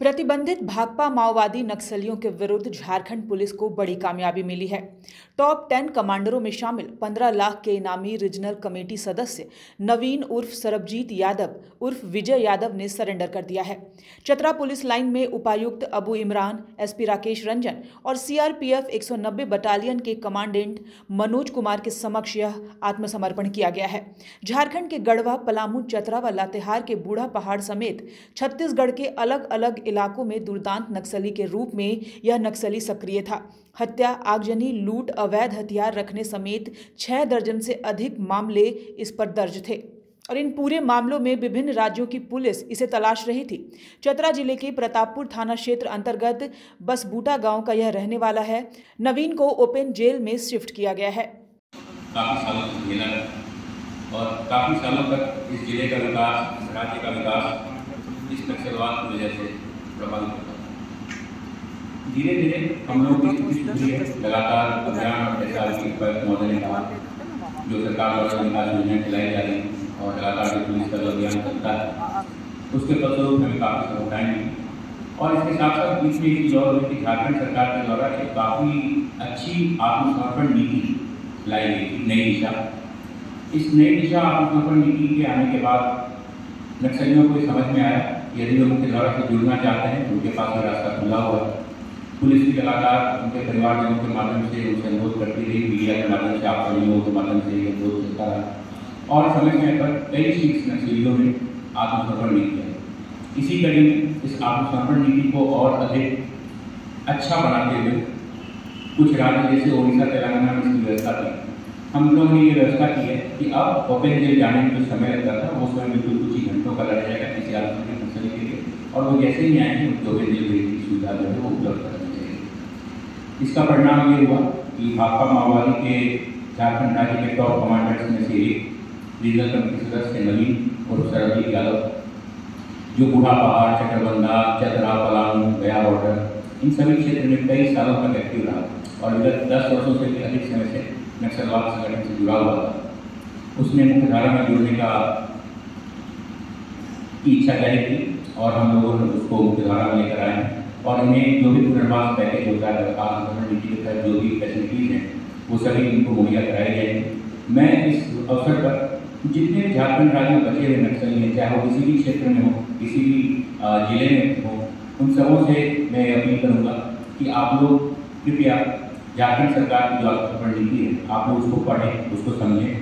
प्रतिबंधित भाकपा माओवादी नक्सलियों के विरुद्ध झारखंड पुलिस को बड़ी कामयाबी मिली है। टॉप टेन कमांडरों में शामिल 15 लाख के इनामी रीजनल कमेटी सदस्य नवीन उर्फ़ सरबजीत यादव, उर्फ़ विजय यादव ने सरेंडर कर दिया है। चतरा पुलिस लाइन में उपायुक्त अबू इमरान, एसपी राकेश रंजन और सीआरपीएफ 190 बटालियन के कमांडेंट मनोज कुमार के समक्ष यह आत्मसमर्पण किया गया है। झारखंड के गढ़वा, पलामू, चतरा व लातेहार के बूढ़ा पहाड़ समेत छत्तीसगढ़ के अलग अलग इलाकों में दुर्दांत नक्सली के रूप में यह नक्सली सक्रिय था। हत्या, आगजनी, लूट, अवैध हथियार रखने समेत छह दर्जन से अधिक मामले इस पर दर्ज थे। और इन पूरे मामलों में विभिन्न राज्यों की पुलिस इसे तलाश रही थी। चतरा ज़िले के प्रतापपुर थाना क्षेत्र अंतर्गत बसबूटा गाँव का यह रहने वाला है। नवीन को ओपन जेल में शिफ्ट किया गया है। काफ़ी सालों से झेला और काफ़ी सालों तक इस ज़िले का विकास, इस राज्य का विकास इस नक्सलवाद की वजह से प्रभावित होता था धीरे धीरे हम लोग है लगातार अभियान की महोदय ने जो सरकार द्वारा विकास योजनाएँ चलाई जा रही हैं और लगातार जो पुलिस का अभियान चलता है उसके फलस्वरूप हमें काफ़ी सफलताएँ मिली और इसके साथ साथ बीच में एक और हुई कि झारखंड सरकार के द्वारा एक काफ़ी अच्छी आत्मसमर्पण नीति लाई गई थी नई दिशा। इस नई दिशा आत्मसमर्पण नीति के आने के बाद नक्सलियों को समझ में आया यदि वो मुख्य धारा से जुड़ना चाहते हैं तो उनके पास ये रास्ता खुला हुआ है। पुलिस भी लगातार उनके परिवारजनों के माध्यम से उनसे अनुरोध करती रही, मीडिया के माध्यम से, आप सभी के माध्यम से अनुरोध करता रहा। और समय समय पर कई शीर्ष नक्सलियों ने आत्मसमर्पण नहीं किया। इसी कड़ी में इस आत्मसमर्पण नीति को और अधिक अच्छा बनाते हुए कुछ राज्य जैसे ओडिशा, तेलंगाना में इसकी व्यवस्था की। हम लोगों ने ये व्यवस्था की है कि अब ओपन जेल जाने में जो समय लगता था, वो समय बिल्कुल कुछ ही घंटों का लग जाएगा किसी आदमी के के और वो जैसे ही आएँगे उनको ओपन जेल भेजने की सुविधा जो है वो उपलब्ध कर दी जाएगी इसका परिणाम ये हुआ कि भाकपा माओवादी के झारखंड राज्य के टॉप कमांडर्स में से एक रीजनल कमेटी सदस्य नवीन और सरबजीत यादव, जो बूढ़ा पहाड़ चक्रबंधा चतरा, पलामू, गया बॉर्डर इन सभी क्षेत्र में कई सालों तक एक्टिव रहा और विगत दस वर्षों से भी अधिक समय से नक्सलवाद संगठन से जुड़ा हुआ था। उसने मुख्यधारा में जुड़ने का की इच्छा जारी की और हम लोगों ने उसको मुख्य धारा में लेकर आए और इन्हें जो भी पुनर्वास पैकेज होता है आत्मसमरण नीति के जो भी फैसिलिटीज़ हैं, वो सभी इनको मुहैया कराई जाएँगी मैं इस अवसर पर जितने झारखंड राज्य में बचे हुए नक्सली हैं, चाहे वो किसी भी क्षेत्र में हो, किसी भी ज़िले में हो, उन सबों से मैं अपील करूँगा कि आप लोग कृपया झारखंड सरकार की जो आत्मसमर्पण नीति है, आप लोग उसको पढ़ें, उसको समझें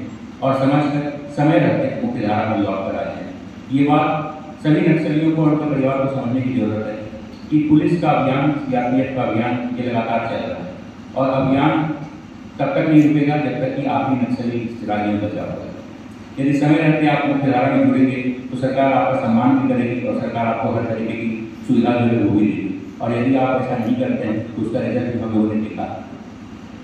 और समझ कर समय रहते मुख्य धारा में लौट कर जाए। ये बात सभी नक्सलियों को उनके परिवार को समझने की ज़रूरत है कि पुलिस का अभियान सीआरपीएफ का अभियान, ये लगातार चल रहा है। और अभियान तब तक नहीं रुकेगा जब तक कि आप ही नक्सली में बचा हुआ है यदि समय रहते आप मुख्य धारा में जुड़ेंगे तो सरकार आपका सम्मान भी करेगी और सरकार आपको हर तरीके की सुविधा जो है वो भी देगी। और यदि आप ऐसा नहीं करते हैं तो उसका रिज़ल्ट हमें नहीं दिखा।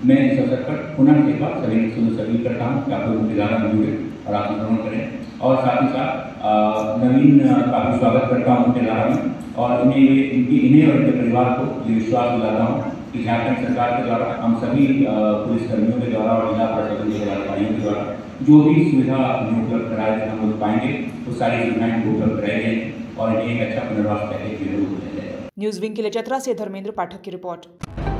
मैं इस अवसर पर पुनः एक बार सभी अपील करता हूँ कि आप मुख्यधारा में जुड़े और आप ग्रहण करें। और साथ ही साथ नवीन का भी स्वागत करता हूँ मुख्यधारा में और इन्हें ये इनकी, इन्हें और इनके परिवार को ये विश्वास दिलाता हूँ कि झारखंड सरकार के द्वारा, हम सभी पुलिसकर्मियों के द्वारा और जिला प्रशासन के अधिकारियों के द्वारा, जो भी सुविधा उपलब्ध कराए हम लोग पाएँगे, वो सारी सुविधाएँ उपलब्ध कराई और इन्हें एक अच्छा पुनर्वास पैकेज जो है दिया जाएगा। न्यूज़ विंग के लिए चतरा से धर्मेंद्र पाठक की रिपोर्ट।